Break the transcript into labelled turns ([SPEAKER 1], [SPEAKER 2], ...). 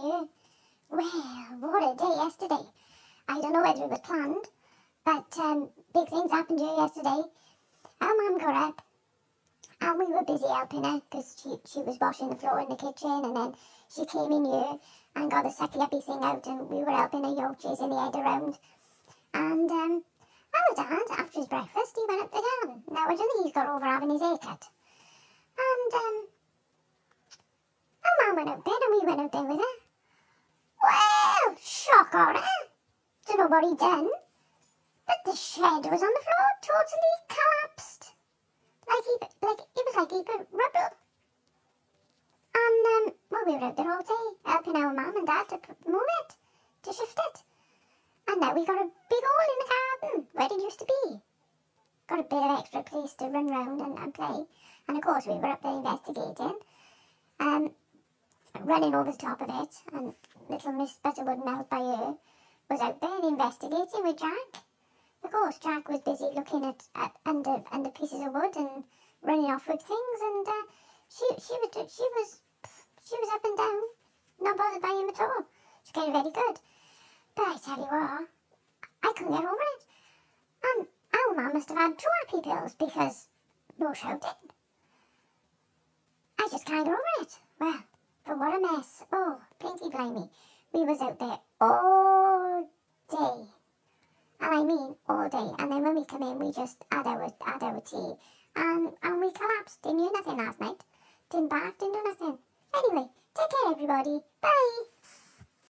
[SPEAKER 1] Well, what a day yesterday. I don't know whether it was planned, but um, big things happened here yesterday. Our mum got up, and we were busy helping her because she, she was washing the floor in the kitchen, and then she came in here and got the sucky uppy thing out, and we were helping her, you chasing the head around. And um, our dad, after his breakfast, he went up the town. Now, I don't think he's got over having his hair cut. And um, our mum went out there, and we went out there with her. Don't know what done, but the shed was on the floor, totally collapsed. Like he, like it was like he put rubble. And um, well, we were out there all day helping our mum and dad to move it, to shift it. And now we got a big hole in the garden where it used to be. Got a bit of extra place to run round and, and play. And of course, we were up there investigating. Um, running over the top of it, and little Miss Butterwood Melt by her was out there investigating with Jack. Of course, Jack was busy looking at, at under under pieces of wood and running off with things, and uh, she she was she was she was up and down, not bothered by him at all. She's getting very good. But I tell you what, I couldn't get over it. And our mum must have had two happy pills because no shouting. I just can't get over it. Well, what a mess. Oh, pinky blimey. We was out there all day. And I mean all day. And then when we come in, we just had our, had our tea. And, and we collapsed. Didn't do nothing last night. Didn't bath, didn't do nothing. Anyway, take care everybody. Bye.